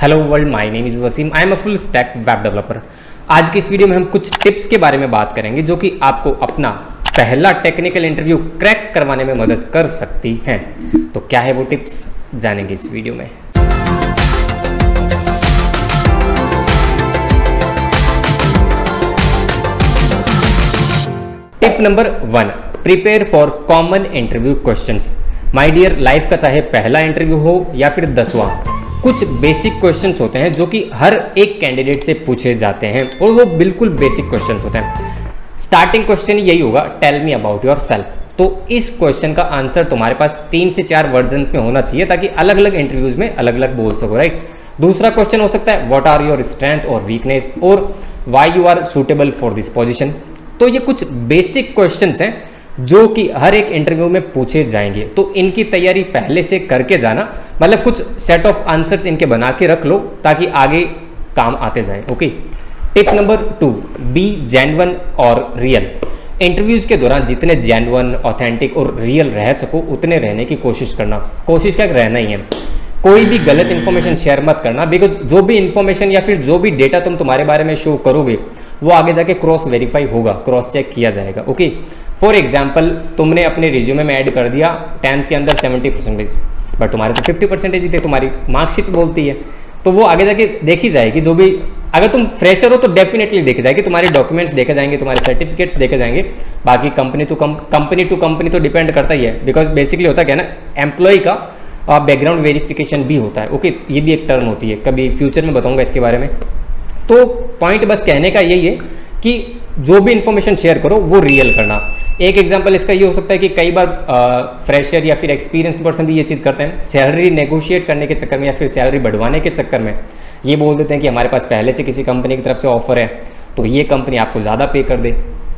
Hello world my name is Wasim I am a full stack web developer आज की इस video में हम कुछ टिप्स के बारे में बात करेंगे जो कि आपको अपना पहला टेक्निकल इंटरव्यू क्रैक करवाने में मदद कर सकती हैं। तो क्या है वो टिप्स जानेंगे इस वीडियो में। Tip number one prepare for common interview questions my dear life का चाहे पहला इंटरव्यू हो या फिर दसवां कुछ बेसिक क्वेश्चंस होते हैं जो कि हर एक कैंडिडेट से पूछे जाते हैं और वो बिल्कुल बेसिक क्वेश्चंस होते हैं। स्टार्टिंग क्वेश्चन यही होगा tell me about yourself तो इस क्वेश्चन का आंसर तुम्हारे पास तीन से चार वर्जन में होना चाहिए ताकि अलग अलग इंटरव्यूज़ में अलग अलग बोल सको राइट दूसरा क्वेश्चन हो सकता है व्हाट आर योर स्ट्रेंथ और वीकनेस और why you are suitable for this position तो ये कुछ बेसिक क्वेश्चन हैं जो कि हर एक इंटरव्यू में पूछे जाएँगे। तो इनकी तैयारी पहले से करके जाना मतलब कुछ सेट ऑफ़ आंसर्स इनके बना के रख लो, ताकि आगे काम आते जाए okay tip number two be genuine और रियल इंटरव्यूज़ के दौरान जितने जैनवन ऑथेंटिक और रियल रह सको, उतने रहने की कोशिश करना। कोशिश क्या रहना ही है। कोई भी गलत इन्फॉर्मेशन शेयर मत करना बिकॉज़ जो भी इन्फॉर्मेशन या फिर जो भी डेटा तुम तुम्हारे बारे में शो करोगे, वो आगे जाके क्रॉस वेरीफाई होगा क्रॉस चेक किया जाएगा ओके फॉर एग्ज़ाम्पल तुमने अपने रिज्यूमे में ऐड कर दिया टेंथ के अंदर सेवेंटी परसेंटेज बट तुम्हारे तो फिफ्टी परसेंटेज ही थे, तुम्हारी मार्कशीट बोलती है तो वो आगे जाके देखी जाएगी, जो भी, अगर तुम फ्रेशर हो तो डेफिनेटली देखी जाएगी, तुम्हारे डॉक्यूमेंट्स देखे जाएँगे, तुम्हारे सर्टिफिकेट्स देखे जाएँगे, बाकी company to company to company तो डिपेंड करता ही है बिकॉज़ बेसिकली होता क्या ना एम्प्लॉय का बैकग्राउंड वेरिफिकेशन भी होता है ओके? ये भी एक टर्म होती है, कभी फ्यूचर में बताऊँगा इसके बारे में तो पॉइंट बस कहने का यही है कि जो भी इंफॉर्मेशन शेयर करो, वो रियल करना। एक एग्जांपल इसका ये हो सकता है कि कई बार फ्रेशर या फिर एक्सपीरियंस पर्सन भी ये चीज़ करते हैं। सैलरी नेगोशिएट करने के चक्कर में या फिर सैलरी बढ़वाने के चक्कर में ये बोल देते हैं कि हमारे पास पहले से किसी कंपनी की तरफ़ से ऑफ़र है तो ये कंपनी आपको ज़्यादा पे कर दे।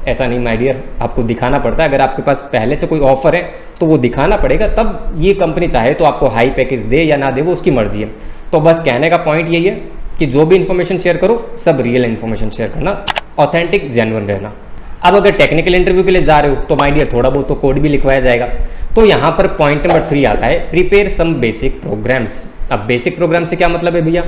ऐसा नहीं माई डियर आपको दिखाना पड़ता है। अगर आपके पास पहले से कोई ऑफ़र है तो वो दिखाना पड़ेगा। तब ये कंपनी चाहे तो आपको हाई पैकेज दे या ना दे, वो उसकी मर्ज़ी है। तो बस कहने का पॉइंट यही है कि जो भी इन्फॉर्मेशन शेयर करो, सब रियल इन्फॉर्मेशन शेयर करना। ऑथेंटिक जेनवन रहना। अब अगर टेक्निकल इंटरव्यू के लिए जा रहे हो तो डियर थोड़ा बहुत तो कोड भी लिखवाया जाएगा। तो यहाँ पर पॉइंट नंबर थ्री आता है प्रिपेयर सम बेसिक प्रोग्राम्स अब बेसिक प्रोग्राम से क्या मतलब है भैया?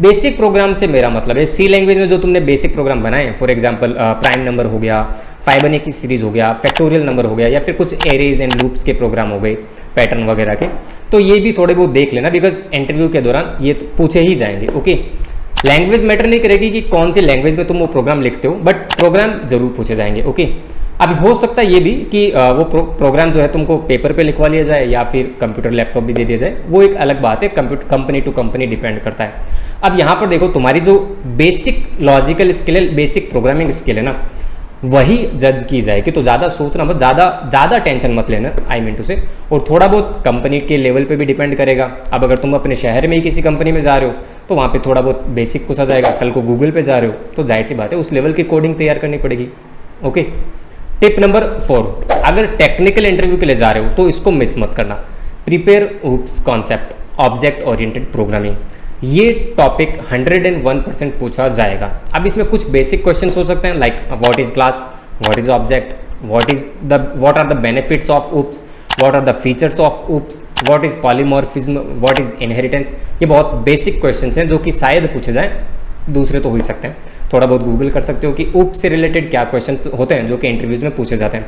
बेसिक प्रोग्राम से मेरा मतलब है सी लैंग्वेज में जो तुमने बेसिक प्रोग्राम बनाए हैं फॉर एग्जांपल प्राइम नंबर हो गया फाइबने की सीरीज़ हो गया फैक्टोरियल नंबर हो गया, या फिर कुछ एरेज एंड लूप्स के प्रोग्राम हो गए पैटर्न वगैरह के। तो ये भी थोड़े बहुत देख लेना बिकॉज़ इंटरव्यू के दौरान ये तो पूछे ही जाएँगे ओके लैंग्वेज मैटर नहीं करेगी कि कौन सी लैंग्वेज में तुम वो प्रोग्राम लिखते हो बट प्रोग्राम ज़रूर पूछे जाएँगे ओके अब हो सकता है ये भी कि वो प्रो, प्रोग्राम जो है तुमको पेपर पे लिखवा लिया जाए या फिर कंप्यूटर लैपटॉप भी दे दिया जाए वो एक अलग बात है computer company to company depend करता है। अब यहाँ पर देखो तुम्हारी जो बेसिक लॉजिकल स्किल है बेसिक प्रोग्रामिंग स्किल है ना वही जज की जाए कि तो ज़्यादा सोचना मत, ज़्यादा ज़्यादा टेंशन मत लेना आई मीन टू से और थोड़ा बहुत कंपनी के लेवल पे भी डिपेंड करेगा। अब अगर तुम अपने शहर में ही किसी कंपनी में जा रहे हो तो वहाँ पे थोड़ा बहुत बेसिक पूछा जाएगा। कल को गूगल पे जा रहे हो तो ज़ाहिर सी बात है, उस लेवल की कोडिंग तैयार करनी पड़ेगी। ओके टिप नंबर फोर अगर टेक्निकल इंटरव्यू के लिए जा रहे हो तो इसको मिस मत करना। Prepare OOPs concept object oriented programming ये टॉपिक 101 परसेंट पूछा जाएगा। अब इसमें कुछ बेसिक क्वेश्चन हो सकते हैं like what is class what is object what is the what are the benefits of OOPs what are the features of OOPs what is polymorphism what is inheritance ये बहुत बेसिक क्वेश्चन हैं, जो कि शायद पूछे जाए, दूसरे तो हो ही सकते हैं। थोड़ा बहुत गूगल कर सकते हो कि उप से रिलेटेड क्या क्वेश्चन होते हैं, जो कि इंटरव्यूज़ में पूछे जाते हैं।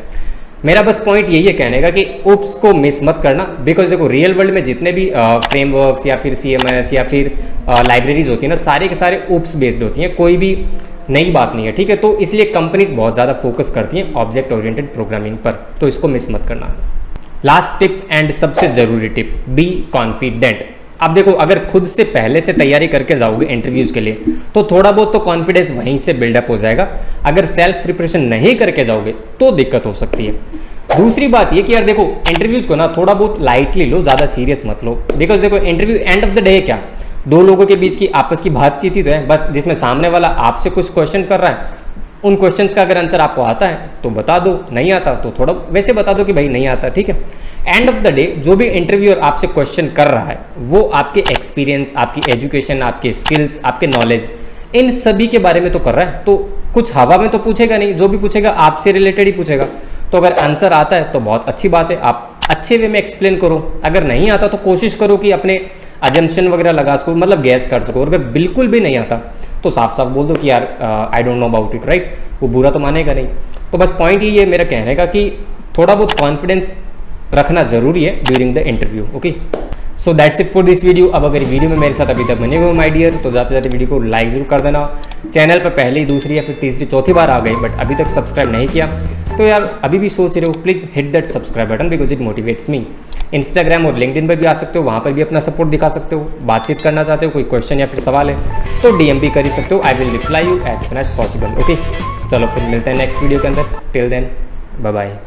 मेरा बस पॉइंट यही है कहने का कि उप्स को मिस मत करना बिकॉज़ देखो रियल वर्ल्ड में जितने भी फ्रेमवर्क्स या फिर सीएमएस या फिर लाइब्रेरीज होती है ना, सारे के सारे उप्स बेस्ड होती हैं, कोई भी नई बात नहीं है, ठीक है? तो इसलिए कंपनीज़ बहुत ज़्यादा फोकस करती हैं ऑब्जेक्ट ओरिएंटेड प्रोग्रामिंग पर तो इसको मिस मत करना। लास्ट टिप एंड सबसे ज़रूरी टिप बी कॉन्फिडेंट अब देखो, अगर खुद से पहले से तैयारी करके जाओगे इंटरव्यूज़ के लिए तो थोड़ा बहुत तो कॉन्फिडेंस वहीं से बिल्डअप हो जाएगा। अगर सेल्फ प्रिपरेशन नहीं करके जाओगे तो दिक्कत हो सकती है। दूसरी बात ये कि यार देखो इंटरव्यूज़ को ना थोड़ा बहुत लाइटली लो, ज़्यादा सीरियस मत लो। बिकॉज़ देखो interview end of the day क्या? दो लोगों के बीच की आपस की बातचीत ही तो है। बस जिसमें सामने वाला आपसे कुछ क्वेश्चन कर रहा है उन क्वेश्चंस का अगर आंसर आपको आता है तो बता दो, नहीं आता तो थोड़ा, वैसे बता दो कि भाई नहीं आता, ठीक है? एंड ऑफ़ द डे जो भी इंटरव्यूअर आपसे क्वेश्चन कर रहा है, वो आपके एक्सपीरियंस आपकी एजुकेशन आपके स्किल्स आपके नॉलेज इन सभी के बारे में तो कर रहा है तो कुछ हवा में तो पूछेगा नहीं, जो भी पूछेगा आपसे रिलेटेड ही पूछेगा। तो अगर आंसर आता है तो बहुत अच्छी बात है, आप अच्छे वे में एक्सप्लेन करो। अगर नहीं आता तो कोशिश करो कि अपने अजम्पन वगैरह लगा सको मतलब गैस कर सको। और अगर बिल्कुल भी नहीं आता तो साफ़ साफ़ बोल दो कि यार I don't know about it right वो बुरा तो मानेगा नहीं। तो बस पॉइंट ये मेरा कहने का कि थोड़ा बहुत कॉन्फिडेंस रखना ज़रूरी है during the interview okay so that's it for this video अब अगर वीडियो में मेरे साथ अभी तक बने हुए माई डियर तो जाते जाते वीडियो को लाइक ज़रूर कर देना। चैनल पर पहली, दूसरी या फिर तीसरी, चौथी बार आ गई बट अभी तक सब्सक्राइब नहीं किया। तो यार, अभी भी सोच रहे हो please hit that subscribe button because it motivates me Instagram और लिंकडिन पर भी आ सकते हो, वहाँ पर भी अपना सपोर्ट दिखा सकते हो। बातचीत करना चाहते हो, कोई क्वेश्चन या फिर सवाल है तो डीएम भी कर सकते हो। I will reply you as soon as possible okay चलो फिर मिलते हैं नेक्स्ट वीडियो के अंदर। Till then bye bye